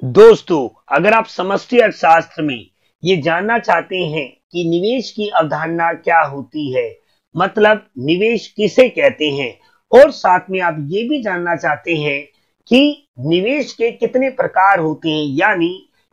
दोस्तों, अगर आप समष्टि अर्थशास्त्र में ये जानना चाहते हैं कि निवेश की अवधारणा क्या होती है मतलब निवेश किसे कहते हैं, और साथ में आप ये भी जानना चाहते हैं कि निवेश के कितने प्रकार होते हैं, यानी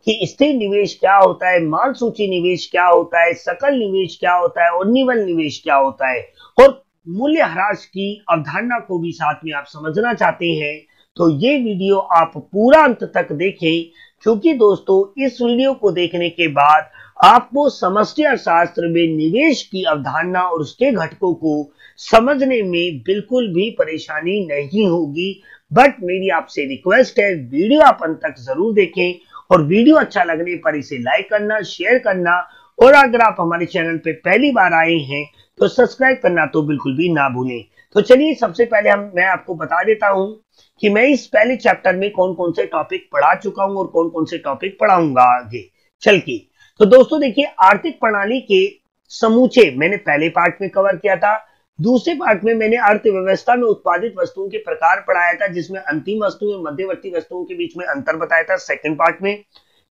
कि स्थिर निवेश क्या होता है मान सूची निवेश क्या होता है, सकल निवेश क्या होता है, और निवल निवेश क्या होता है, और मूल्य ह्रास की अवधारणा को भी साथ में आप समझना चाहते हैं तो ये वीडियो आप पूरा अंत तक देखें, क्योंकि दोस्तों, इस वीडियो को देखने के बाद आपको समष्टि अर्थशास्त्र में निवेश की अवधारणा और उसके घटकों को समझने में बिल्कुल भी परेशानी नहीं होगी। बट मेरी आपसे रिक्वेस्ट है, वीडियो आप अंत तक ज़रूर देखें और वीडियो अच्छा लगने पर इसे लाइक करना शेयर करना और अगर आप हमारे चैनल पर पहली बार आए हैं तो सब्सक्राइब करना तो बिल्कुल भी ना भूलें। तो चलिए, सबसे पहले हम, मैं आपको बता देता हूँ कि मैं इस पहले चैप्टर में कौन कौन से टॉपिक पढ़ा चुका हूँ और कौन कौन से टॉपिक पढ़ाऊँगा आगे। चल के। तो दोस्तों, देखिए, आर्थिक प्रणाली के समूचे मैंने पहले पार्ट में कवर किया था। दूसरे पार्ट में मैंने अर्थव्यवस्था में उत्पादित वस्तुओं के प्रकार पढ़ाया था, जिसमें अंतिम वस्तु और मध्यवर्ती वस्तुओं के बीच में अंतर बताया था सेकंड पार्ट में।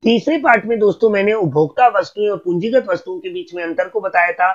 तीसरे पार्ट में दोस्तों, मैंने उपभोक्ता वस्तुएँ और पूंजीगत वस्तुओं के बीच में अंतर को बताया था।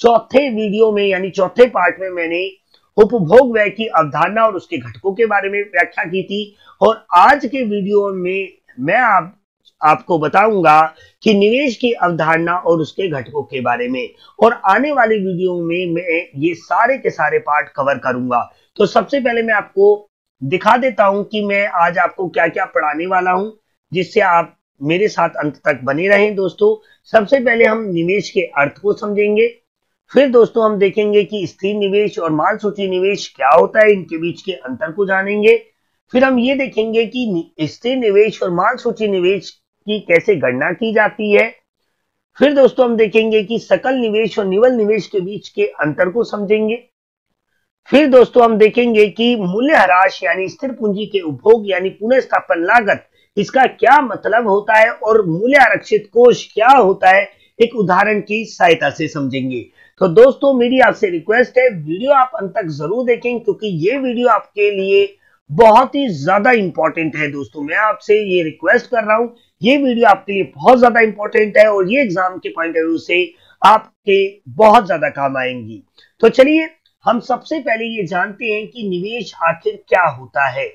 चौथे वीडियो में, यानी चौथे पार्ट में मैंने उपभोग व्यय की अवधारणा और उसके घटकों के बारे में व्याख्या की थी। और आज के वीडियो में मैं आप, आपको बताऊँगा कि निवेश की अवधारणा और उसके घटकों के बारे में। और आने वाले वीडियो में मैं ये सारे के सारे पार्ट कवर करूँगा। तो सबसे पहले मैं आपको दिखा देता हूँ कि मैं आज आपको क्या क्या पढ़ाने वाला हूँ, जिससे आप मेरे साथ अंत तक बने रहें दोस्तों। सबसे पहले हम निवेश के अर्थ को समझेंगे। फिर दोस्तों हम देखेंगे कि स्थिर निवेश और माल सूची निवेश क्या होता है, इनके बीच के अंतर को जानेंगे। फिर हम ये देखेंगे कि स्थिर निवेश और माल सूची निवेश की कैसे गणना की जाती है। फिर दोस्तों हम देखेंगे कि सकल निवेश और निवल निवेश के बीच के अंतर को समझेंगे। फिर दोस्तों हम देखेंगे कि मूल्य हराश यानी स्थिर पूंजी के उपभोग यानी पुनः स्थापन लागत, इसका क्या मतलब होता है और मूल्य आरक्षित कोष क्या होता है, एक उदाहरण की सहायता से समझेंगे। तो दोस्तों, मेरी आपसे रिक्वेस्ट है, वीडियो आप अंत तक ज़रूर देखें, क्योंकि ये वीडियो आपके लिए बहुत ही ज़्यादा इंपॉर्टेंट है दोस्तों। मैं आपसे ये रिक्वेस्ट कर रहा हूँ, ये वीडियो आपके लिए बहुत ज़्यादा इंपॉर्टेंट है और ये एग्ज़ाम के पॉइंट ऑफ़ व्यू से आपके बहुत ज़्यादा काम आएँगी। तो चलिए, हम सबसे पहले ये जानते हैं कि निवेश आखिर क्या होता है।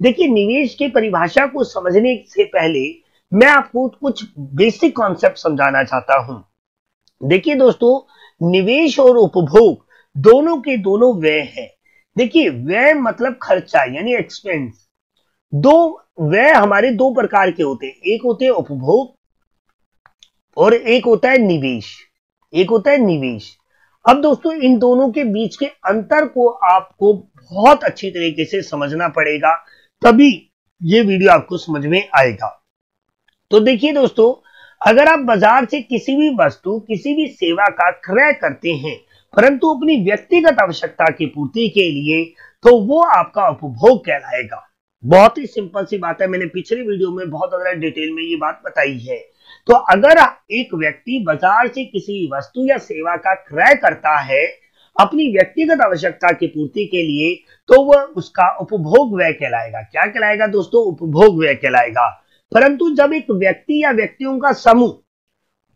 देखिए, निवेश की परिभाषा को समझने से पहले मैं आपको कुछ बेसिक कॉन्सेप्ट समझाना चाहता हूँ। देखिए दोस्तों निवेश और उपभोग, दोनों के दोनों व्यय है। देखिए, व्यय मतलब खर्चा, यानी एक्सपेंस दो, व्यय हमारे दो प्रकार के होते हैं। एक होते हैं उपभोग और एक होता है निवेश। एक होता है निवेश। अब दोस्तों, इन दोनों के बीच के अंतर को आपको बहुत अच्छी तरीके से समझना पड़ेगा, तभी ये वीडियो आपको समझ में आएगा। तो देखिए दोस्तों अगर आप बाज़ार से किसी भी वस्तु, किसी भी सेवा का क्रय करते हैं, परंतु अपनी व्यक्तिगत आवश्यकता की पूर्ति के लिए तो वो आपका उपभोग कहलाएगा। बहुत ही सिंपल सी बात है, मैंने पिछले वीडियो में बहुत ज़्यादा डिटेल में ये बात बताई है। तो अगर एक व्यक्ति बाज़ार से किसी वस्तु या सेवा का क्रय करता है, अपनी व्यक्तिगत आवश्यकता की पूर्ति के लिए तो वह उसका उपभोग व्यय कहलाएगा। क्या कहलाएगा दोस्तों? उपभोग व्यय कहलाएगा। परंतु जब एक व्यक्ति या व्यक्तियों का समूह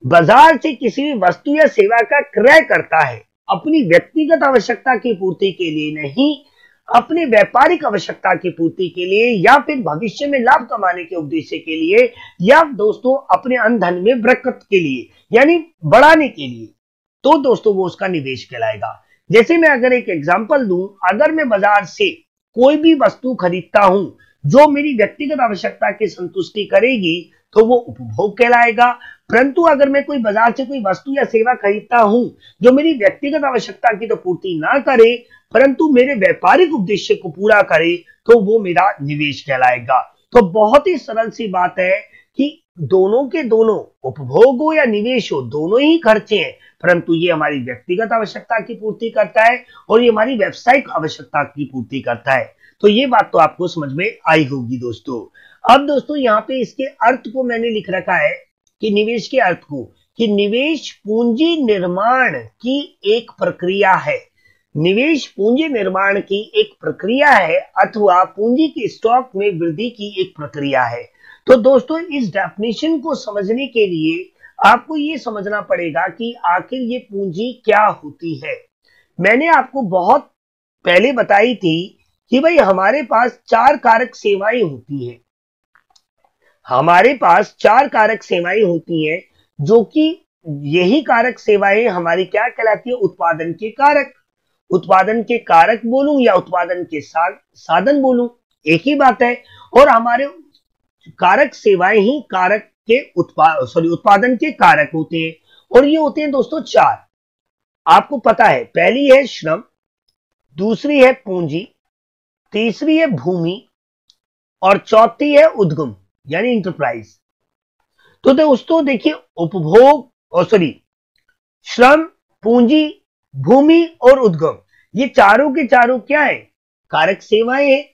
बाज़ार से किसी भी वस्तु या सेवा का क्रय करता है, अपनी व्यक्तिगत आवश्यकता की पूर्ति के लिए नहीं, अपने व्यापारिक आवश्यकता की पूर्ति के लिए या फिर भविष्य में लाभ कमाने के उद्देश्य के लिए या दोस्तों अपने अंधन में बरकत के लिए, यानी बढ़ाने के लिए तो दोस्तों वो उसका निवेश कहलाएगा। जैसे मैं अगर एक एग्ज़ाम्पल दू, अगर मैं बाज़ार से कोई भी वस्तु खरीदता हूँ जो मेरी व्यक्तिगत आवश्यकता की संतुष्टि करेगी तो वो उपभोग कहलाएगा। परंतु अगर मैं कोई बाज़ार से कोई वस्तु या सेवा खरीदता हूँ, जो मेरी व्यक्तिगत आवश्यकता की तो पूर्ति ना करे, परंतु मेरे व्यापारिक उद्देश्य को पूरा करे तो वो मेरा निवेश कहलाएगा। तो बहुत ही सरल सी बात है कि दोनों के दोनों, उपभोग हो या निवेश हो, दोनों ही खर्चे हैं, परंतु ये हमारी व्यक्तिगत आवश्यकता की पूर्ति करता है और ये हमारी व्यावसायिक आवश्यकता की पूर्ति करता है। तो ये बात तो आपको समझ में आई होगी दोस्तों। अब दोस्तों, यहाँ पे इसके अर्थ को मैंने लिख रखा है कि निवेश के अर्थ को, कि निवेश पूंजी निर्माण की एक प्रक्रिया है। निवेश पूंजी निर्माण की एक प्रक्रिया है अथवा पूंजी के स्टॉक में वृद्धि की एक प्रक्रिया है। तो दोस्तों, इस डेफिनेशन को समझने के लिए आपको ये समझना पड़ेगा कि आखिर ये पूंजी क्या होती है। मैंने आपको बहुत पहले बताई थी कि भाई हमारे पास चार कारक सेवाएँ होती हैं। हमारे पास चार कारक सेवाएँ होती हैं जो कि यही कारक सेवाएँ हमारी क्या कहलाती है? उत्पादन के कारक। उत्पादन के कारक बोलूँ या उत्पादन के सा, साधन बोलूँ एक ही बात है। और हमारे कारक सेवाएँ ही कारक के उत्पाद सॉरी उत्पादन के कारक होते हैं। और ये होते हैं दोस्तों चार। आपको पता है पहली है श्रम दूसरी है पूंजी तीसरी है भूमि और चौथी है उद्गम, यानी इंटरप्राइज तो दोस्तों देखिए, उपभोग और सॉरी श्रम, पूंजी, भूमि और उद्गम, ये चारों के चारों क्या है? कारक सेवाएँ हैं।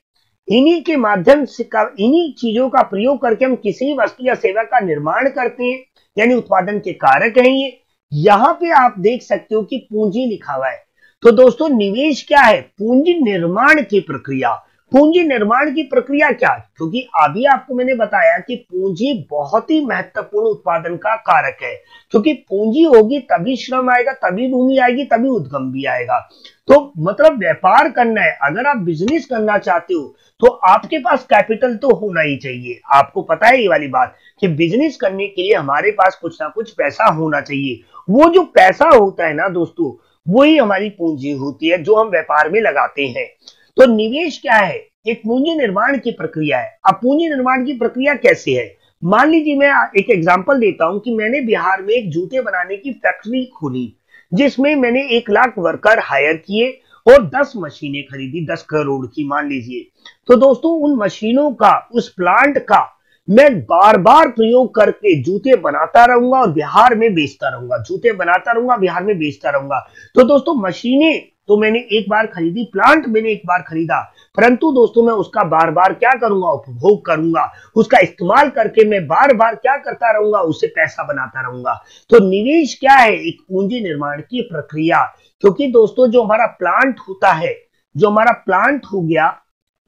इन्हीं के माध्यम से इन्हीं चीज़ों का प्रयोग करके हम किसी वस्तु या सेवा का निर्माण करते हैं, यानी उत्पादन के कारक हैं ये। यहाँ पे आप देख सकते हो कि पूंजी लिखा हुआ है। तो दोस्तों, निवेश क्या है? पूंजी निर्माण की प्रक्रिया। पूंजी निर्माण की प्रक्रिया क्या क्योंकि अभी आपको मैंने बताया कि पूंजी बहुत ही महत्वपूर्ण उत्पादन का कारक है। क्योंकि पूंजी होगी, तभी श्रम आएगा, तभी भूमि आएगी, तभी उद्गम भी आएगा। तो मतलब व्यापार करना है। अगर आप बिज़नेस करना चाहते हो तो आपके पास कैपिटल तो होना ही चाहिए। आपको पता है ये वाली बात कि बिज़नेस करने के लिए हमारे पास कुछ ना कुछ पैसा होना चाहिए। वो जो पैसा होता है ना दोस्तों वही हमारी पूंजी होती है जो हम व्यापार में लगाते हैं। तो निवेश क्या है? एक पूंजी निर्माण की प्रक्रिया है। अब पूंजी निर्माण की प्रक्रिया कैसे है? मान लीजिए मैं एक एग्जांपल देता हूँ कि मैंने बिहार में एक जूते बनाने की फैक्ट्री खोली, जिसमें मैंने एक लाख वर्कर हायर किए और दस मशीनें खरीदी, दस करोड़ की, मान लीजिए। तो दोस्तों, उन मशीनों का, उस प्लांट का मैं बार बार प्रयोग करके जूते बनाता रहूँगा और बिहार में बेचता रहूँगा। जूते बनाता रहूँगा, बिहार में बेचता रहूँगा। तो दोस्तों, मशीनें तो मैंने एक बार खरीदी, प्लांट मैंने एक बार खरीदा, परंतु दोस्तों, मैं उसका बार बार क्या करूँगा, उपभोग करूँगा, उसका इस्तेमाल करके मैं बार बार क्या करता रहूँगा, उससे पैसा बनाता रहूँगा। तो निवेश क्या है? एक पूंजी निर्माण की प्रक्रिया। क्योंकि दोस्तों, जो हमारा प्लांट होता है, जो हमारा प्लांट हो गया,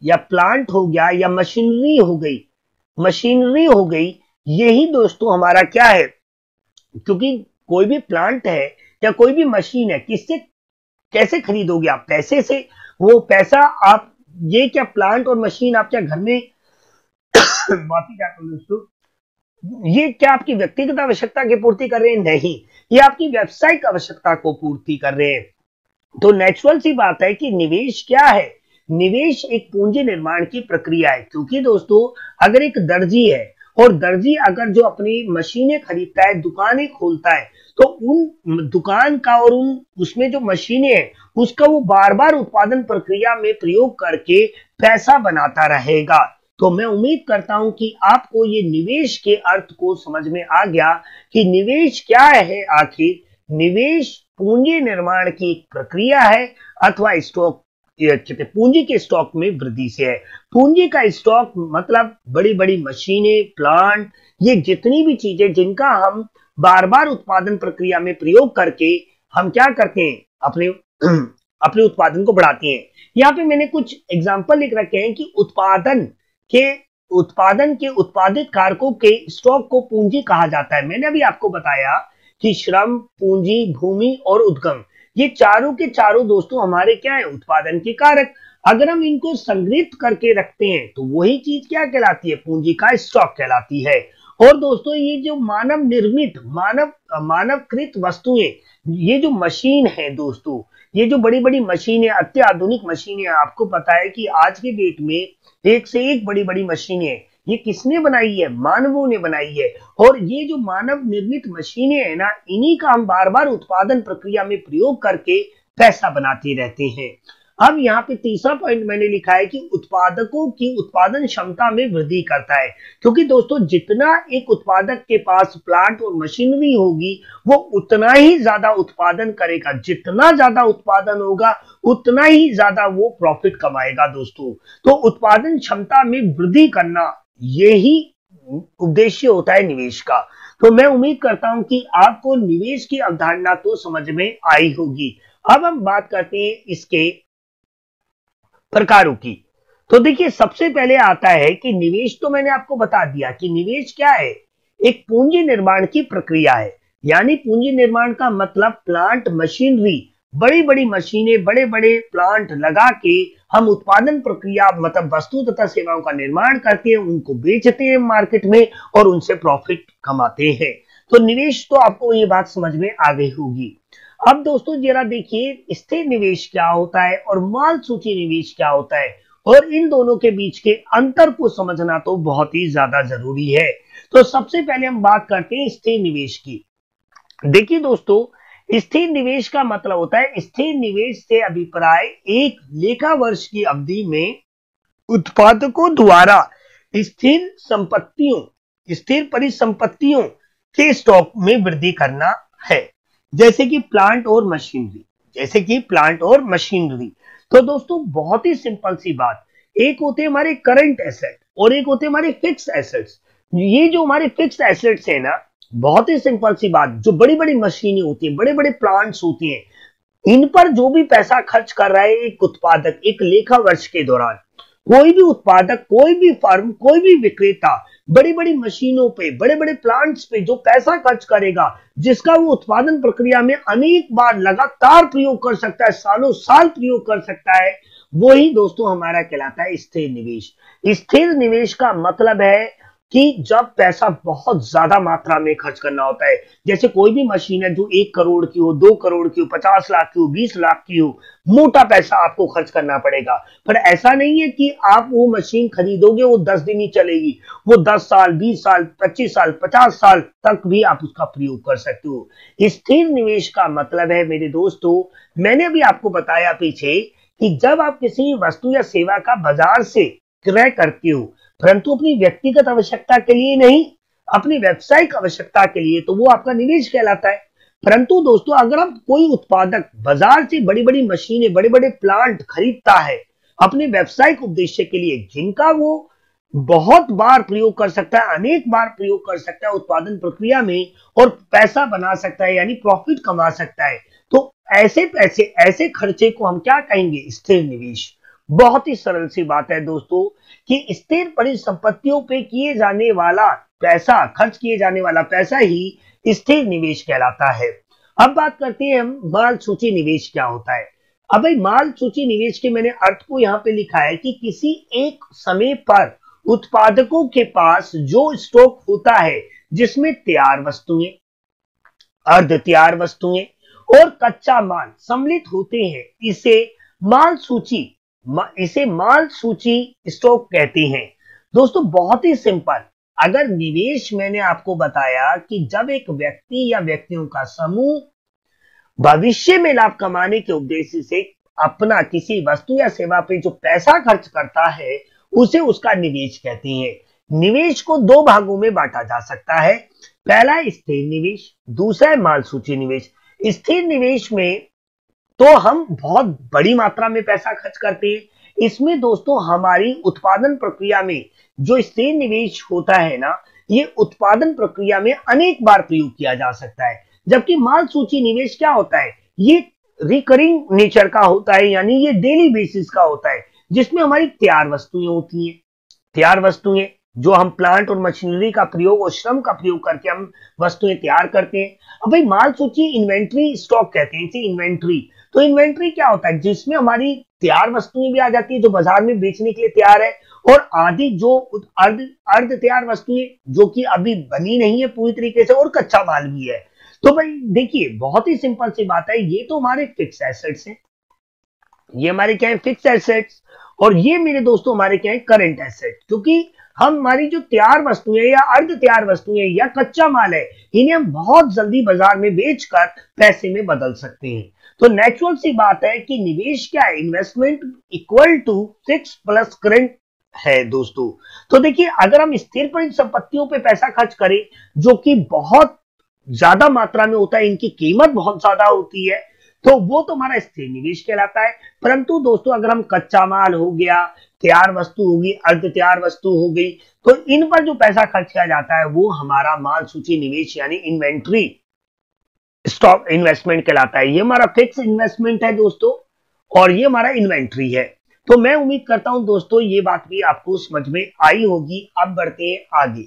या प्लांट हो गया, या मशीनरी हो गई मशीनरी हो गई यही दोस्तों हमारा क्या है? क्योंकि कोई भी प्लांट है या कोई भी मशीन है, किससे, कैसे खरीदोगे आप? पैसे से? वो पैसा आप, ये क्या प्लांट और मशीन आप क्या घर में माफ़ी क्या दोस्तों, ये क्या आपकी व्यक्तिगत आवश्यकता की पूर्ति कर रहे हैं? नहीं, ये आपकी व्यावसायिक आवश्यकता को पूर्ति कर रहे हैं। तो नेचुरल सी बात है कि निवेश क्या है? निवेश एक पूंजी निर्माण की प्रक्रिया है। क्योंकि दोस्तों, अगर एक दर्जी है, और दर्जी अगर जो अपनी मशीनें खरीदता है, दुकानें खोलता है तो उन दुकान का और उन उसमें जो मशीनें हैं, उसका वो बार बार उत्पादन प्रक्रिया में प्रयोग करके पैसा बनाता रहेगा। तो मैं उम्मीद करता हूँ कि आपको ये निवेश के अर्थ को समझ में आ गया कि निवेश क्या है आखिर। निवेश पूंजी निर्माण की एक प्रक्रिया है, अथवा स्टॉक कहते पूंजी के स्टॉक में वृद्धि से है। पूंजी का स्टॉक मतलब बड़ी बड़ी मशीनें प्लांट ये जितनी भी चीज़ें जिनका हम बार बार उत्पादन प्रक्रिया में प्रयोग करके हम क्या करते हैं? अपने अपने उत्पादन को बढ़ाते हैं। यहाँ पे मैंने कुछ एग्ज़ाम्पल लिख रखे हैं कि उत्पादन के उत्पादन के उत्पादित कारकों के स्टॉक को पूंजी कहा जाता है। मैंने अभी आपको बताया कि श्रम, पूंजी, भूमि और उद्गम। ये चारों के चारों दोस्तों हमारे क्या है? उत्पादन के कारक। अगर हम इनको संग्रहित करके रखते हैं तो वही चीज़ क्या कहलाती है? पूंजी का स्टॉक कहलाती है। और दोस्तों, ये जो मानव निर्मित, मानव, मानवकृत वस्तुएँ, ये जो मशीन है दोस्तों, ये जो बड़ी बड़ी मशीनें, अत्याधुनिक मशीनें, आपको पता है कि आज के डेट में एक से एक बड़ी बड़ी मशीनें ये किसने बनाई है? मानवों ने बनाई है। और ये जो मानव निर्मित मशीनें है ना, इन्हीं का हम बार बार उत्पादन प्रक्रिया में प्रयोग करके पैसा बनाते रहते हैं। अब यहाँ पे तीसरा पॉइंट मैंने लिखा है कि उत्पादकों की उत्पादन क्षमता में वृद्धि करता है। क्योंकि दोस्तों, जितना एक उत्पादक के पास प्लांट और मशीनरी होगी, वो उतना ही ज़्यादा उत्पादन करेगा। जितना ज़्यादा उत्पादन होगा, उतना ही ज़्यादा वो प्रॉफिट कमाएगा दोस्तों। तो उत्पादन क्षमता में वृद्धि करना यही उद्देश्य होता है निवेश का। तो मैं उम्मीद करता हूँ कि आपको निवेश की अवधारणा तो समझ में आई होगी। अब हम बात करते हैं इसके प्रकारों की। तो देखिए, सबसे पहले आता है कि निवेश तो मैंने आपको बता दिया कि निवेश क्या है? एक पूंजी निर्माण की प्रक्रिया है। यानी पूंजी निर्माण का मतलब प्लांट मशीनरी बड़ी बड़ी मशीनें बड़े बड़े प्लांट लगा के हम उत्पादन प्रक्रिया मतलब वस्तु तथा सेवाओं का निर्माण करते हैं, उनको बेचते हैं मार्केट में और उनसे प्रॉफिट कमाते हैं। तो निवेश तो आपको ये बात समझ में आ गई होगी। अब दोस्तों जरा देखिए, स्थिर निवेश क्या होता है और माल सूची निवेश क्या होता है? और इन दोनों के बीच के अंतर को समझना तो बहुत ही ज़्यादा ज़रूरी है। तो सबसे पहले हम बात करते हैं स्थिर निवेश की। देखिए दोस्तों स्थिर निवेश का मतलब होता है स्थिर निवेश से अभिप्राय एक लेखा वर्ष की अवधि में उत्पादकों द्वारा स्थिर संपत्तियों, स्थिर परिसंपत्तियों के स्टॉक में वृद्धि करना है। जैसे कि प्लांट और मशीनरी जैसे कि प्लांट और मशीनरी तो दोस्तों, बहुत ही सिंपल सी बात। एक होते हमारे करंट एसेट और एक होते हमारे फिक्स एसेट्स ये जो हमारे फिक्स एसेट्स है ना बहुत ही सिंपल सी बात, जो बड़ी बड़ी मशीनें होती हैं बड़े बड़े प्लांट्स होती हैं, इन पर जो भी पैसा खर्च कर रहा है एक उत्पादक, एक लेखा वर्ष के दौरान, कोई भी उत्पादक, कोई भी फर्म, कोई भी विक्रेता बड़ी बड़ी मशीनों पे बड़े बड़े प्लांट्स पे जो पैसा खर्च करेगा, जिसका वो उत्पादन प्रक्रिया में अनेक बार लगातार प्रयोग कर सकता है सालों साल प्रयोग कर सकता है वही दोस्तों हमारा कहलाता है स्थिर निवेश। स्थिर निवेश का मतलब है कि जब पैसा बहुत ज़्यादा मात्रा में खर्च करना होता है, जैसे कोई भी मशीन है, जो एक करोड़ की हो, दो करोड़ की हो, पचास लाख की हो, बीस लाख की हो, मोटा पैसा आपको खर्च करना पड़ेगा। पर ऐसा नहीं है कि आप वो मशीन खरीदोगे, वो दस दिन ही चलेगी, वो दस साल, बीस साल, पच्चीस साल, पचास साल तक भी आप उसका प्रयोग कर सकते हो। स्थिर निवेश का मतलब है, मेरे दोस्तों, मैंने भी आपको बताया पीछे कि जब आप किसी वस्तु या सेवा का बाज़ार से क्रय करते हो परंतु अपनी व्यक्तिगत आवश्यकता के लिए नहीं, अपनी व्यवसायिक आवश्यकता के लिए तो वो आपका निवेश कहलाता है। परंतु दोस्तों, अगर हम कोई उत्पादक बाज़ार से बड़ी बड़ी मशीनें बड़े बड़े प्लांट खरीदता है, अपने व्यवसायिक उद्देश्य के लिए जिनका वो बहुत बार प्रयोग कर सकता है, अनेक बार प्रयोग कर सकता है उत्पादन प्रक्रिया में और पैसा बना सकता है, यानी प्रॉफिट कमा सकता है तो ऐसे पैसे, ऐसे खर्चे को हम क्या कहेंगे? स्थिर निवेश। बहुत ही सरल सी बात है दोस्तों। कि स्थिर परिसंपत्तियों पे किए जाने वाला पैसा, खर्च किए जाने वाला पैसा ही स्थिर निवेश कहलाता है। अब बात करते हैं हम माल सूची निवेश क्या होता है। अब भाई, माल सूची निवेश के मैंने अर्थ को यहाँ पे लिखा है कि किसी एक समय पर उत्पादकों के पास जो स्टॉक होता है, जिसमें तैयार वस्तुएँ अर्ध तैयार वस्तुएँ और कच्चा माल सम्मिलित होते हैं, इसे माल सूची इसे माल सूची स्टॉक कहते हैं। दोस्तों, बहुत ही सिंपल। अगर निवेश मैंने आपको बताया कि जब एक व्यक्ति या व्यक्तियों का समूह भविष्य में लाभ कमाने के उद्देश्य से अपना किसी वस्तु या सेवा पे जो पैसा खर्च करता है, उसे उसका निवेश कहते हैं। निवेश को दो भागों में बांटा जा सकता है। पहला, स्थिर निवेश। दूसरा है माल सूची निवेश। स्थिर निवेश में तो हम बहुत बड़ी मात्रा में पैसा खर्च करते हैं। इसमें दोस्तों, हमारी उत्पादन प्रक्रिया में जो स्थिर निवेश होता है ना, ये उत्पादन प्रक्रिया में अनेक बार प्रयोग किया जा सकता है। जबकि माल सूची निवेश क्या होता है? ये रिकरिंग नेचर का होता है, यानी ये डेली बेसिस का होता है, जिसमें हमारी तैयार वस्तुएँ होती हैं। तैयार वस्तुएँ जो हम प्लांट और मशीनरी का प्रयोग और श्रम का प्रयोग करके हम वस्तुएँ तैयार करते हैं। अब भाई, माल सूची इन्वेंट्री स्टॉक कहते हैं इसे इन्वेंट्री तो इन्वेंट्री क्या होता है? जिसमें हमारी तैयार वस्तुएँ भी आ जाती है, जो बाज़ार में बेचने के लिए तैयार है, और आधी जो अर्ध अर्ध तैयार वस्तुएँ, जो कि अभी बनी नहीं है पूरी तरीके से, और कच्चा माल भी है। तो भाई, देखिए, बहुत ही सिंपल सी बात है, ये तो हमारे फिक्स एसेट्स हैं। ये हमारे क्या है? फिक्स एसेट्स और ये मेरे दोस्तों, हमारे क्या है? करंट एसेट क्योंकि हम हमारी जो तैयार वस्तुएँ या अर्ध तैयार वस्तुएँ या कच्चा माल है, इन्हें हम बहुत जल्दी बाज़ार में बेचकर पैसे में बदल सकते हैं। तो नेचुरल सी बात है कि निवेश क्या है? Investment equal to six plus current है दोस्तों। तो देखिए, अगर हम स्थिर परिसंपत्तियों पे पैसा खर्च करें, जो कि बहुत ज़्यादा मात्रा में होता है, इनकी कीमत बहुत ज़्यादा होती है तो वो तो हमारा स्थिर निवेश कहलाता है। परंतु दोस्तों, अगर हम कच्चा माल हो गया, तैयार वस्तु होगी अर्ध तैयार वस्तु हो गई तो इन पर जो पैसा खर्च किया जाता है, वो हमारा माल सूची निवेश यानी इन्वेंट्री, स्टॉक इन्वेस्टमेंट कहलाता है। ये हमारा फिक्स इन्वेस्टमेंट है दोस्तों, और ये हमारा इन्वेंट्री है। तो मैं उम्मीद करता हूँ दोस्तों, ये बात भी आपको समझ में आई होगी। अब बढ़ते हैं आगे।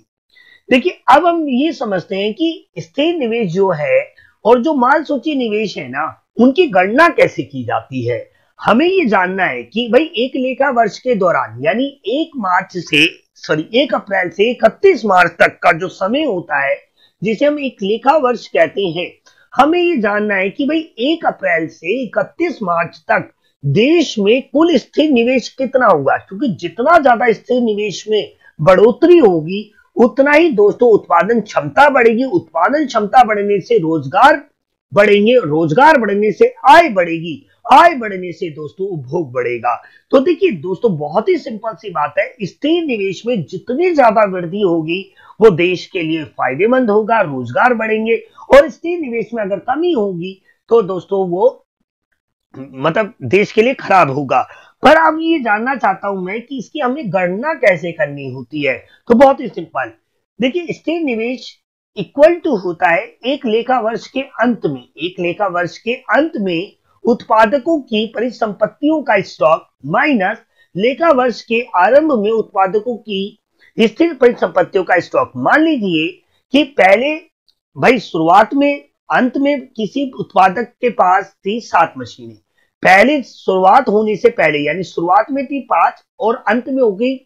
देखिए, अब हम ये समझते हैं कि स्थिर निवेश जो है, और जो माल सूची निवेश है ना उनकी गणना कैसे की जाती है? हमें ये जानना है कि भाई एक लेखा वर्ष के दौरान, यानी एक मार्च से सॉरी एक अप्रैल से इकतीस मार्च तक का जो समय होता है, जिसे हम एक लेखा वर्ष कहते हैं, हमें ये जानना है कि भाई एक अप्रैल से इकतीस मार्च तक देश में कुल स्थिर निवेश कितना होगा क्योंकि जितना ज़्यादा स्थिर निवेश में बढ़ोतरी होगी, उतना ही दोस्तों उत्पादन क्षमता बढ़ेगी। उत्पादन क्षमता बढ़ने से रोज़गार बढ़ेंगे, रोज़गार बढ़ने से आय बढ़ेगी, आय बढ़ने से दोस्तों उपभोग बढ़ेगा। तो देखिए दोस्तों, बहुत ही सिंपल सी बात है, स्थिर निवेश में जितनी ज़्यादा वृद्धि होगी, वो देश के लिए फ़ायदेमंद होगा, रोज़गार बढ़ेंगे और स्थिर निवेश में अगर कमी होगी तो दोस्तों वो मतलब देश के लिए खराब होगा। पर अब ये जानना चाहता हूँ मैं कि इसकी हमें गणना कैसे करनी होती है तो बहुत ही सिंपल देखिए, स्थिर निवेश इक्वल टू होता है एक लेखा वर्ष के अंत में, एक लेखा वर्ष के अंत में उत्पादकों की परिसंपत्तियों का स्टॉक माइनस लेखा वर्ष के आरंभ में उत्पादकों की स्थिर परिसंपत्तियों का स्टॉक मान लीजिए कि पहले, भाई शुरुआत में, अंत में किसी उत्पादक के पास थी सात मशीनें। पहले शुरुआत होने से पहले, यानी शुरुआत में थी पाँच और अंत में हो गई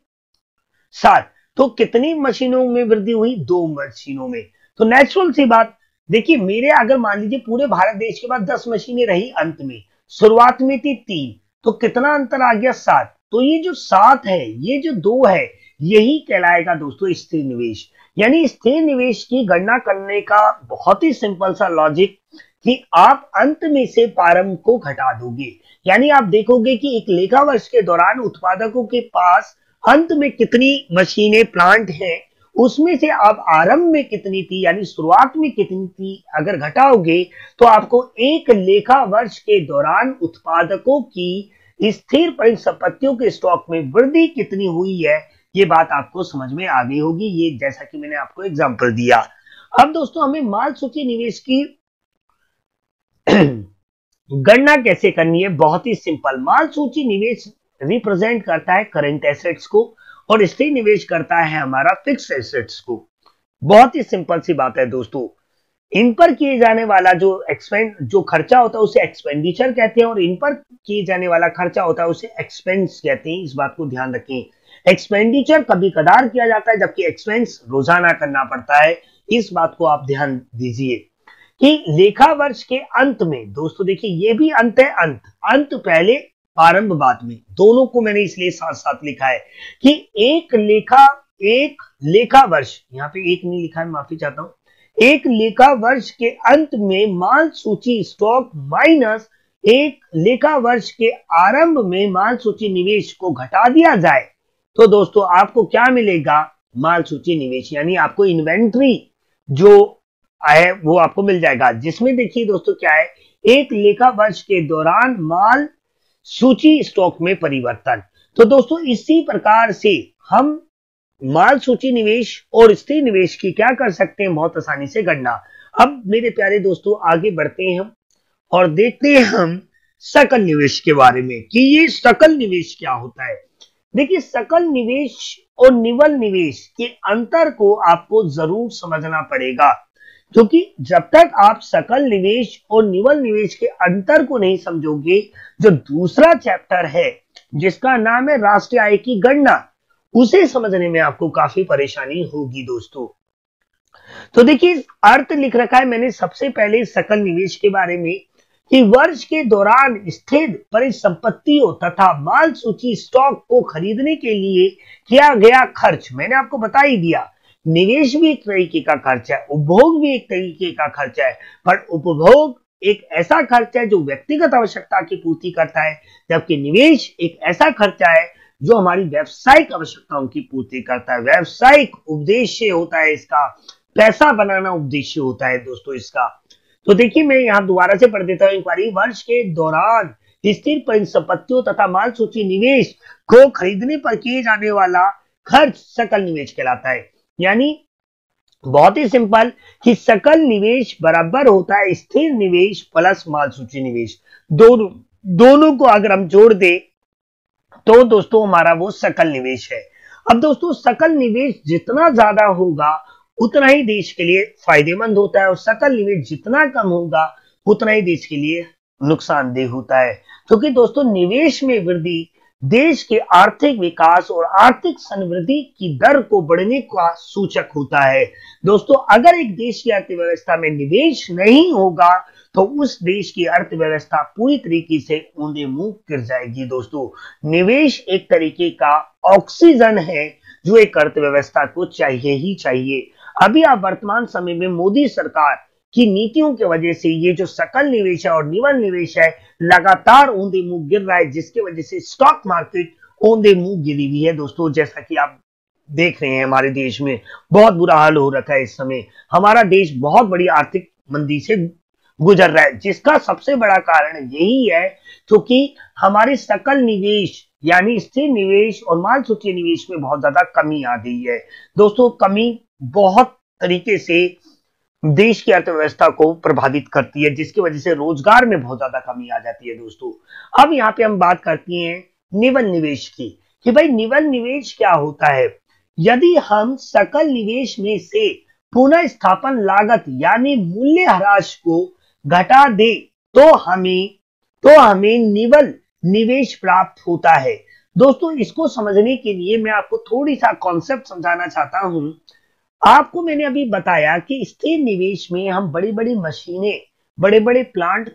सात। तो कितनी मशीनों में वृद्धि हुई? दो मशीनों में। तो नेचुरल सी बात, देखिए, मेरे अगर मान लीजिए पूरे भारत देश के पास दस मशीनें रही अंत में, शुरुआत में थी तीन तो कितना अंतर आ गया सात? तो ये जो सात है, ये जो दो है, यही कहलाएगा दोस्तों स्थिर निवेश। यानी स्थिर निवेश की गणना करने का बहुत ही सिंपल सा लॉजिक कि आप अंत में से प्रारंभ को घटा दोगे। यानी आप देखोगे कि एक लेखा वर्ष के दौरान उत्पादकों के पास अंत में कितनी मशीनें प्लांट हैं उसमें से आप आरंभ में कितनी थी, यानी शुरुआत में कितनी थी, अगर घटाओगे तो आपको एक लेखा वर्ष के दौरान उत्पादकों की स्थिर परिसंपत्तियों के स्टॉक में वृद्धि कितनी हुई है, ये बात आपको समझ में आ गई होगी, ये जैसा कि मैंने आपको एग्ज़ाम्पल दिया। अब दोस्तों, हमें माल सूची निवेश की गणना कैसे करनी है? बहुत ही सिंपल माल सूची निवेश रिप्रेजेंट करता है करंट एसेट्स को। और स्थिर निवेश करता है हमारा फिक्स एसेट्स को। बहुत ही सिंपल सी बात है दोस्तों। इन पर किए जाने वाला जो एक्सपेंड जो खर्चा होता है उसे एक्सपेंडिचर कहते हैं और इन पर किए जाने वाला खर्चा होता है उसे एक्सपेंस कहते हैं। इस बात को ध्यान रखें। एक्सपेंडिचर कभी कदार किया जाता है जबकि एक्सपेंस रोज़ाना करना पड़ता है। इस बात को आप ध्यान दीजिए कि लेखा वर्ष के अंत में, दोस्तों देखिए, ये भी अंत है अंत। अंत पहले प्रारंभ बाद में। दोनों को मैंने इसलिए साथ साथ लिखा है कि एक लेखा एक लेखा वर्ष यहाँ पे एक नहीं लिखा है, माफ़ी चाहता हूँ। एक लेखा वर्ष के अंत में माल सूची स्टॉक माइनस एक लेखा वर्ष के आरंभ में माल सूची निवेश को घटा दिया जाए। तो दोस्तों, आपको क्या मिलेगा? माल सूची निवेश, यानी आपको इन्वेंट्री जो है, वो आपको मिल जाएगा। जिसमें देखिए दोस्तों, क्या है? एक लेखा वर्ष के दौरान माल सूची स्टॉक में परिवर्तन। तो दोस्तों, इसी प्रकार से हम माल सूची निवेश और स्थिर निवेश की क्या कर सकते हैं, बहुत आसानी से गणना। अब मेरे प्यारे दोस्तों, आगे बढ़ते हैं हम और देखते हैं हम सकल निवेश के बारे में कि ये सकल निवेश क्या होता है। देखिए, सकल निवेश और निवल निवेश के अंतर को आपको ज़रूर समझना पड़ेगा। क्योंकि जब तक आप सकल निवेश और निवल निवेश के अंतर को नहीं समझोगे, जो दूसरा चैप्टर है, जिसका नाम है राष्ट्रीय आय की गणना, उसे समझने में आपको काफ़ी परेशानी होगी दोस्तों। तो देखिए, अर्थ लिख रखा है मैंने सबसे पहले सकल निवेश के बारे में, कि वर्ष के दौरान स्थिर परिसंपत्तियों तथा माल सूची स्टॉक को खरीदने के लिए किया गया खर्च। मैंने आपको बता ही दिया निवेश भी एक तरीके का खर्च है, उपभोग भी एक तरीके का खर्च है, पर उपभोग एक ऐसा खर्च है जो व्यक्तिगत आवश्यकता की पूर्ति करता है, जबकि निवेश एक ऐसा खर्चा है जो हमारी व्यावसायिक आवश्यकताओं की पूर्ति करता है। व्यावसायिक उद्देश्य होता है इसका, पैसा बनाना उद्देश्य होता है दोस्तों इसका। तो देखिए मैं यहाँ दोबारा से पढ़ देता हूँ इंक्वायरी वर्ष के दौरान स्थिर परिसंपत्तियों तथा माल सूची निवेश को खरीदने पर किए जाने वाला खर्च सकल निवेश कहलाता है। यानी बहुत ही सिंपल कि सकल निवेश बराबर होता है स्थिर निवेश प्लस माल सूची निवेश। दोनों दोनों को अगर हम जोड़ दे तो दोस्तों हमारा वो सकल निवेश है। अब दोस्तों सकल निवेश जितना ज़्यादा होगा, उतना ही देश के लिए फ़ायदेमंद होता है, और सकल निवेश जितना कम होगा, उतना ही देश के लिए नुकसानदेह होता है। क्योंकि तो दोस्तों निवेश में वृद्धि देश के आर्थिक विकास और आर्थिक समृद्धि की दर को बढ़ने का सूचक होता है। दोस्तों, अगर एक देश की अर्थव्यवस्था में निवेश नहीं होगा तो उस देश की अर्थव्यवस्था पूरी तरीके से ऊंधे मुँह गिर जाएगी। दोस्तों, निवेश एक तरीके का ऑक्सीजन है, जो एक अर्थव्यवस्था को चाहिए ही चाहिए। अभी आप वर्तमान समय में मोदी सरकार की नीतियों की वजह से ये जो सकल निवेश है और निवन निवेश है, लगातार ऊंधे मुँह गिर रहा है, जिसकी वजह से स्टॉक मार्केट ऊंधे मुँह गिरी हुई है। दोस्तों, जैसा कि आप देख रहे हैं हमारे देश में बहुत बुरा हाल हो रखा है इस समय। हमारा देश बहुत बड़ी आर्थिक मंदी से गुजर रहा है, जिसका सबसे बड़ा कारण यही है क्योंकि हमारे सकल निवेश, यानी स्थिर निवेश और माल सूची निवेश में बहुत ज़्यादा कमी आ गई है। दोस्तों, कमी बहुत तरीके से देश की अर्थव्यवस्था को प्रभावित करती है, जिसकी वजह से रोज़गार में बहुत ज़्यादा कमी आ जाती है दोस्तों। अब यहाँ पे हम बात करती हैं निवल निवेश की, कि भाई निवल निवेश क्या होता है? यदि हम सकल निवेश में से पुनः स्थापन लागत यानी मूल्य ह्रास को घटा दे तो हमें तो हमें निवल निवेश प्राप्त होता है। दोस्तों, इसको समझने के लिए मैं आपको थोड़ी सा कॉन्सेप्ट समझाना चाहता हूँ आपको मैंने अभी बताया कि स्थिर निवेश में हम बड़ी बड़ी मशीनें बड़े बड़े प्लांट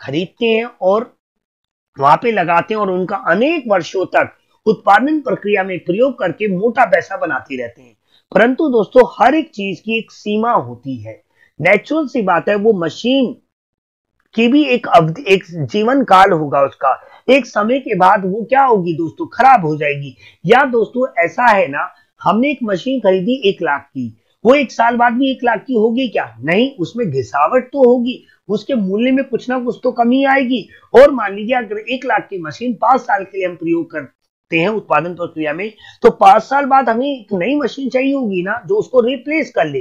खरीदते हैं और वहाँ पे लगाते हैं और उनका अनेक वर्षों तक उत्पादन प्रक्रिया में प्रयोग करके मोटा पैसा बनाते रहते हैं। परंतु दोस्तों, हर एक चीज़ की एक सीमा होती है। नेचुरल सी बात है, वो मशीन की भी एक अवधि, एक जीवन काल होगा उसका। एक समय के बाद वो क्या होगी दोस्तों? खराब हो जाएगी। या दोस्तों, ऐसा है ना हमने एक मशीन खरीदी एक लाख की। वो एक साल बाद भी एक लाख की होगी क्या? नहीं उसमें घिसावट तो होगी। उसके मूल्य में कुछ ना कुछ तो कमी आएगी। और मान लीजिए अगर एक लाख की मशीन पाँच साल के लिए हम प्रयोग करते हैं उत्पादन प्रक्रिया में तो पाँच साल बाद हमें एक नई मशीन चाहिए होगी ना जो उसको रिप्लेस कर ले।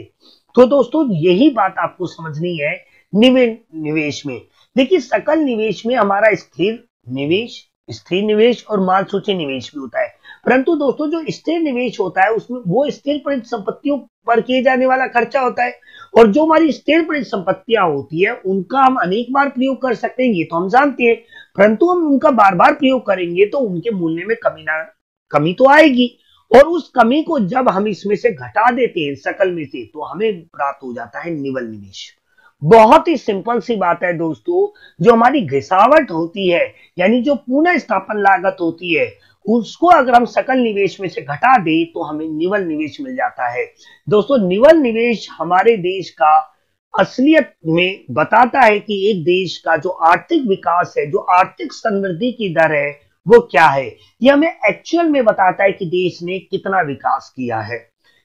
तो दोस्तों यही बात आपको समझनी है निवे, निवेश में। देखिए सकल निवेश में हमारा स्थिर निवेश स्थिर निवेश और माल सूची निवेश भी होता है। परंतु दोस्तों, जो स्थिर निवेश होता है, उसमें वो स्थिर परिसंपत्तियों पर किए जाने वाला खर्चा होता है। और जो हमारी स्थिर परिसंपत्तियाँ होती है, उनका हम अनेक बार प्रयोग कर सकते हैं, ये तो हम जानते हैं। परंतु हम उनका बार बार प्रयोग करेंगे तो उनके मूल्य में कमी ना, कमी तो आएगी। और उस कमी को जब हम इसमें से घटा देते हैं, सकल में से तो हमें प्राप्त हो जाता है निवल निवेश। बहुत ही सिंपल सी बात है दोस्तों, जो हमारी घिसावट होती है, यानी जो पुनः स्थापन लागत होती है उसको अगर हम सकल निवेश में से घटा दे तो हमें निवल निवेश मिल जाता है। दोस्तों, निवल निवेश हमारे देश का असलियत में बताता है कि एक देश का जो आर्थिक विकास है, जो आर्थिक समृद्धि की दर है, वो क्या है। यह हमें एक्चुअल में बताता है कि देश ने कितना विकास किया है।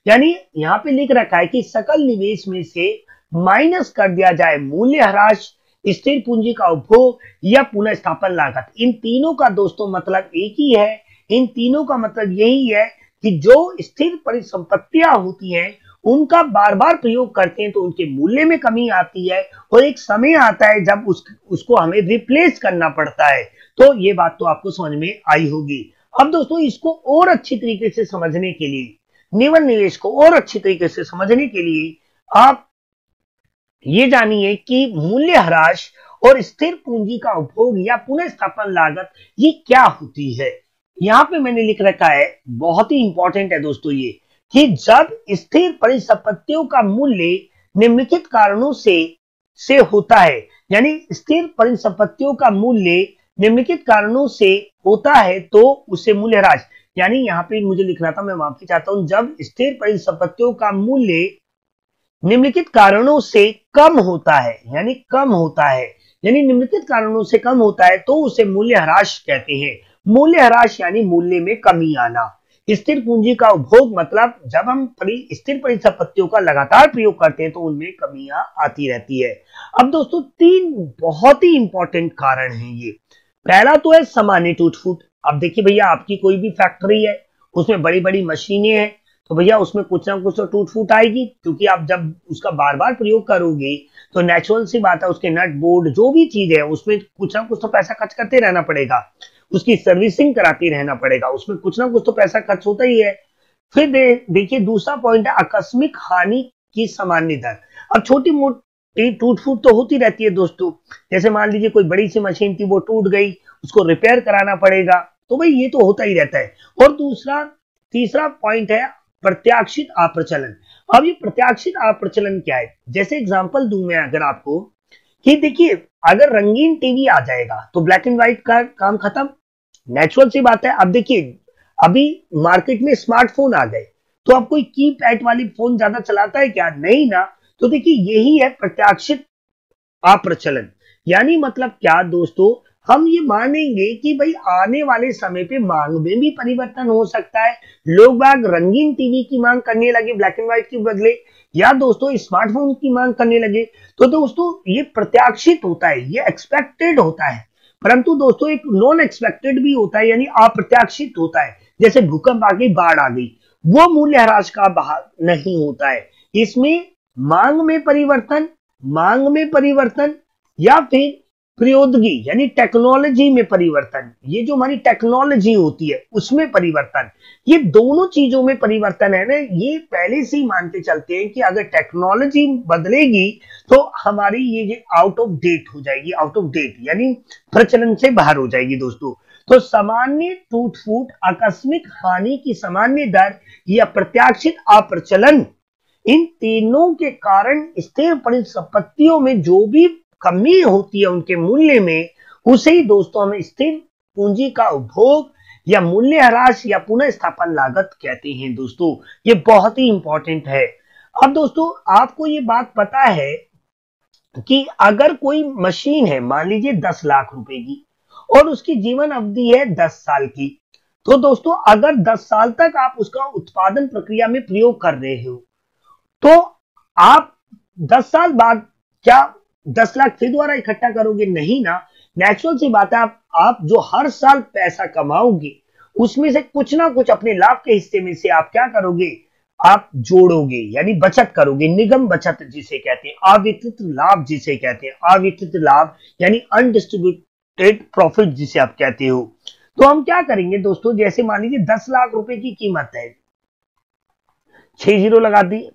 यानी यहाँ पे लिख रखा है कि सकल निवेश में से माइनस कर दिया जाए मूल्य ह्रास, स्थिर पूंजी का उपभोग या पुनः स्थापन लागत। इन तीनों का दोस्तों मतलब एक ही है इन तीनों का मतलब यही है कि जो स्थिर परिसंपत्तियाँ होती हैं उनका बार बार प्रयोग करते हैं तो उनके मूल्य में कमी आती है और एक समय आता है जब उस, उसको हमें रिप्लेस करना पड़ता है। तो ये बात तो आपको समझ में आई होगी। अब दोस्तों इसको और अच्छी तरीके से समझने के लिए निवन निवेश को और अच्छी तरीके से समझने के लिए आप ये जानिए कि मूल्य ह्रास और स्थिर पूंजी का उपभोग या पुनः स्थापन लागत ये क्या होती है। यहाँ पे मैंने लिख रखा है, बहुत ही इंपॉर्टेंट है दोस्तों ये, कि जब स्थिर परिसंपत्तियों का मूल्य निम्नलिखित कारणों से से होता है, यानी स्थिर परिसंपत्तियों का मूल्य निम्नलिखित कारणों से होता है तो उसे मूल्य ह्रास यानी यहाँ पे मुझे लिखना था, मैं माफ़ी चाहता हूँ, जब स्थिर परिसंपत्तियों का मूल्य निम्नलिखित कारणों से कम होता है, यानी कम होता है, यानी निम्नलिखित कारणों से कम होता है तो उसे मूल्य ह्रास कहते हैं। मूल्य ह्रास यानी मूल्य में कमी आना। स्थिर पूंजी का उपभोग मतलब जब हम स्थिर परिसंपत्तियों का लगातार प्रयोग करते हैं तो उनमें कमियाँ आती रहती है। अब दोस्तों, तीन बहुत ही इंपॉर्टेंट कारण हैं ये। पहला तो है सामान्य टूट फूट अब देखिए भैया, आपकी कोई भी फैक्ट्री है, उसमें बड़ी बड़ी मशीनें हैं तो भैया उसमें कुछ ना कुछ तो टूट फूट आएगी, क्योंकि आप जब उसका बार बार प्रयोग करोगे तो नेचुरल सी बात है, उसके नट बोर्ड जो भी चीज़ है, उसमें कुछ ना कुछ तो पैसा खर्च करते रहना पड़ेगा। उसकी सर्विसिंग कराती रहना पड़ेगा। उसमें कुछ ना कुछ तो पैसा खर्च होता ही है। फिर देखिए, दूसरा पॉइंट है, आकस्मिक हानि की सामान्य दर। अब छोटी मोटी टूट फूट तो होती रहती है दोस्तों। जैसे मान लीजिए कोई बड़ी सी मशीन थी, वो टूट गई, उसको रिपेयर कराना पड़ेगा तो भाई ये तो होता ही रहता है। और दूसरा, तीसरा पॉइंट है, प्रत्याक्षित अप्रचलन अब ये प्रत्याक्षित अप्रचलन क्या है? जैसे एग्ज़ाम्पल दू मैं अगर आपको, कि देखिए अगर रंगीन टीवी आ जाएगा तो ब्लैक एंड व्हाइट का काम खत्म? नेचुरल सी बात है, अब देखिए, अभी मार्केट में स्मार्टफ़ोन आ गए तो अब कोई की पैड वाली फ़ोन ज़्यादा चलाता है क्या? नहीं ना। तो देखिए, यही है प्रत्याशित अप्रचलन। यानी मतलब क्या दोस्तों, हम ये मानेंगे कि भाई आने वाले समय पे मांग में भी परिवर्तन हो सकता है। लोग बाग रंगीन टीवी की मांग करने लगे ब्लैक एंड व्हाइट के बदले। या दोस्तों स्मार्टफ़ोन की मांग करने लगे तो दोस्तों ये प्रत्याशित होता है, ये एक्सपेक्टेड होता है। परंतु दोस्तों एक नॉन एक्सपेक्टेड भी होता है, यानी अप्रत्याशित होता है। जैसे भूकंप आ गई बाढ़ आ गई, वो मूल्य ह्रास का भाग नहीं होता है। इसमें मांग में परिवर्तन, मांग में परिवर्तन, या फिर प्रौद्योगिकी यानी टेक्नोलॉजी में परिवर्तन। ये जो हमारी टेक्नोलॉजी होती है उसमें परिवर्तन। ये दोनों चीज़ों में परिवर्तन है ना ये पहले से ही मानते चलते हैं कि अगर टेक्नोलॉजी बदलेगी तो हमारी ये, ये आउट ऑफ़ डेट हो जाएगी आउट ऑफ़ डेट यानी प्रचलन से बाहर हो जाएगी दोस्तों। तो सामान्य टूट फूट आकस्मिक हानि की सामान्य दर या प्रत्याशित अप्रचलन इन तीनों के कारण स्थिर परिसंपत्तियों में जो भी कमी होती है उनके मूल्य में, उसे ही दोस्तों हम स्थिर पूंजी का उपभोग या मूल्य ह्रास या पुनर्स्थापन लागत कहते हैं दोस्तों। ये बहुत ही इंपॉर्टेंट है। अब दोस्तों, आपको ये बात पता है कि अगर कोई मशीन है, मान लीजिए दस लाख रुपए की, और उसकी जीवन अवधि है दस साल की तो दोस्तों, अगर दस साल तक आप उसका उत्पादन प्रक्रिया में प्रयोग कर रहे हो तो आप दस साल बाद क्या दस लाख फिर दोबारा इकट्ठा करोगे? नहीं ना। नेचुरल सी बात है, आप आप जो हर साल पैसा कमाओगे, उसमें से कुछ ना कुछ अपने लाभ के हिस्से में से आप क्या करोगे? आप जोड़ोगे, यानी बचत करोगे। निगम बचत जिसे कहते हैं, अविकृत लाभ जिसे कहते हैं। अविकृत लाभ, यानी अनडिस्ट्रीब्यूटेड प्रॉफिट जिसे आप कहते हो। तो हम क्या करेंगे दोस्तों? जैसे मान लीजिए दस लाख रुपए की कीमत है। छह ज़ीरो लगा दी,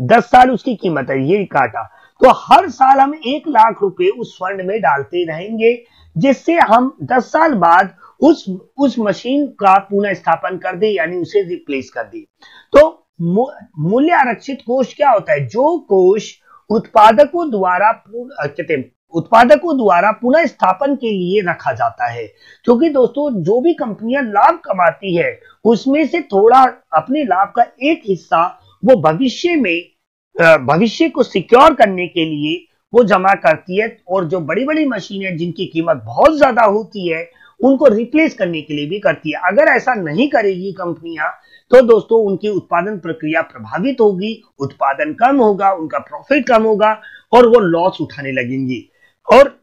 दस साल उसकी कीमत है, ये काटा। तो हर साल हम एक लाख रुपए उस फंड में डालते रहेंगे, जिससे हम दस साल बाद उस उस मशीन का पुनः स्थापन कर दे, यानी उसे रिप्लेस कर दे। तो मूल्य आरक्षित कोष क्या होता है? जो कोष उत्पादकों द्वारा कहते उत्पादकों द्वारा पुनः स्थापन के लिए रखा जाता है। क्योंकि दोस्तों, जो भी कंपनियाँ लाभ कमाती है, उसमें से थोड़ा अपने लाभ का एक हिस्सा वो भविष्य में भविष्य को सिक्योर करने के लिए वो जमा करती है और जो बड़ी बड़ी मशीनें जिनकी कीमत बहुत ज़्यादा होती है, उनको रिप्लेस करने के लिए भी करती है। अगर ऐसा नहीं करेगी कंपनियाँ तो दोस्तों उनकी उत्पादन प्रक्रिया प्रभावित होगी, उत्पादन कम होगा, उनका प्रॉफिट कम होगा और वो लॉस उठाने लगेंगी। और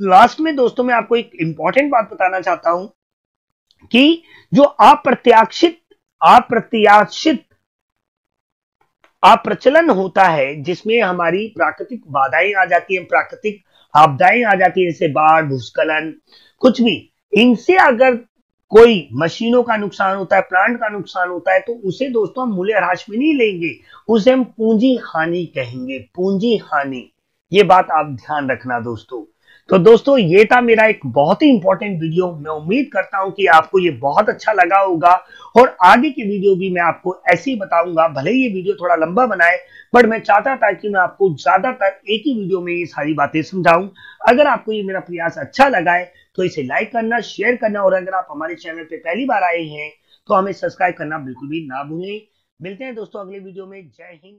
लास्ट में दोस्तों मैं आपको एक इंपॉर्टेंट बात बताना चाहता हूँ कि जो अप्रत्याशित अप्रत्याशित अप्रचलन होता है, जिसमें हमारी प्राकृतिक बाधाएँ आ जाती हैं, प्राकृतिक आपदाएँ आ जाती है, जैसे बाढ़, भूस्खलन, कुछ भी। इनसे अगर कोई मशीनों का नुकसान होता है, प्लांट का नुकसान होता है तो उसे दोस्तों हम मूल्य ह्रास में नहीं लेंगे। उसे हम पूंजी हानि कहेंगे, पूंजी हानि। ये बात आप ध्यान रखना दोस्तों। तो दोस्तों, ये था मेरा एक बहुत ही इंपॉर्टेंट वीडियो मैं उम्मीद करता हूँ कि आपको ये बहुत अच्छा लगा होगा। और आगे की वीडियो भी मैं आपको ऐसे ही बताऊँगा। भले ही ये वीडियो थोड़ा लंबा बनाए बट मैं चाहता था कि मैं आपको ज़्यादातर एक ही वीडियो में ये सारी बातें समझाऊं। अगर आपको ये मेरा प्रयास अच्छा लगा है तो इसे लाइक करना शेयर करना, और अगर आप हमारे चैनल पर पहली बार आए हैं तो हमें सब्सक्राइब करना बिल्कुल भी ना भूलें। मिलते हैं दोस्तों अगले वीडियो में। जय हिंद।